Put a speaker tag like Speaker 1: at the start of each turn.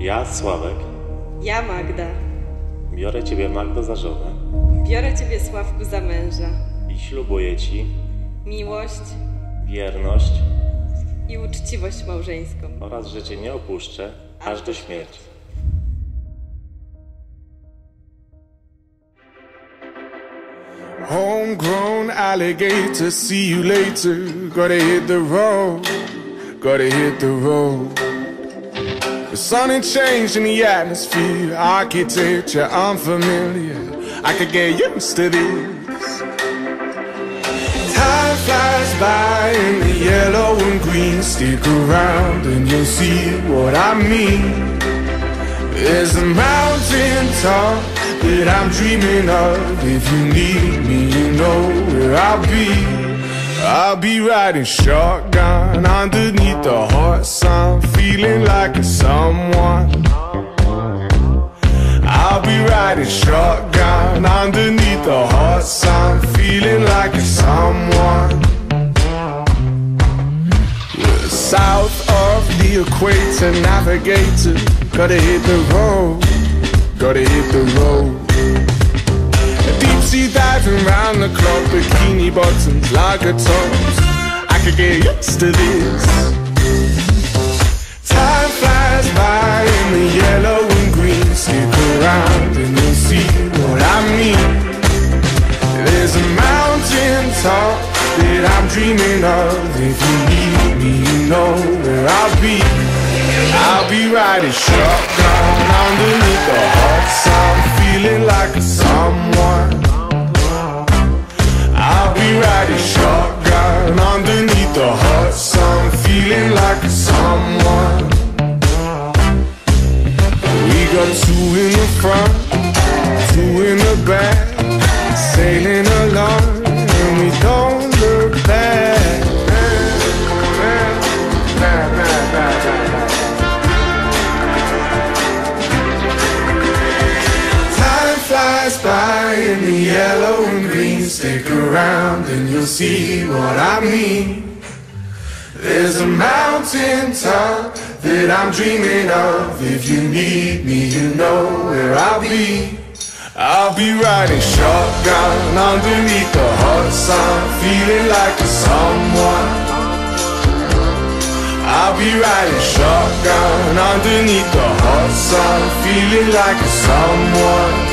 Speaker 1: Ja, Sławek,
Speaker 2: Ja, Magda,
Speaker 1: biorę Ciebie, Magdo, za żonę
Speaker 2: biorę Ciebie, Sławku, za męża.
Speaker 1: i ślubuję Ci
Speaker 2: Miłość
Speaker 1: wierność
Speaker 2: i uczciwość małżeńską.
Speaker 1: oraz, że Cię nie opuszczę aż do śmierci.
Speaker 3: Homegrown alligator, see you later. Gotta hit the road, gotta hit the road. The sun ain't changed in the atmosphere, architecture unfamiliar. I could get used to this. Time flies by in the yellow and green. Stick around and you'll see what I mean. There's a mountain top that I'm dreaming of. If you need me, you know where I'll be. I'll be riding shotgun underneath the hot sun, feeling like a someone. I'll be riding shotgun underneath the hot sun, feeling like a someone. South of the equator, navigator. Gotta hit the road, gotta hit the road. Diving round the clock, bikini bottoms, lager tops. I could get used to this. Time flies by in the yellow and green. Stick around and you'll see what I mean. There's a mountain top that I'm dreaming of. If you need me, you know where I'll be. I'll be riding shotgun underneath the two in the front, two in the back, sailing along, and we don't look back. Time flies by in the yellow and green. Stick around and you'll see what I mean. There's a mountain top that I'm dreaming of. If you need me, you know where I'll be. I'll be riding shotgun underneath the hot sun, feeling like a someone. I'll be riding shotgun underneath the hot sun, feeling like a someone.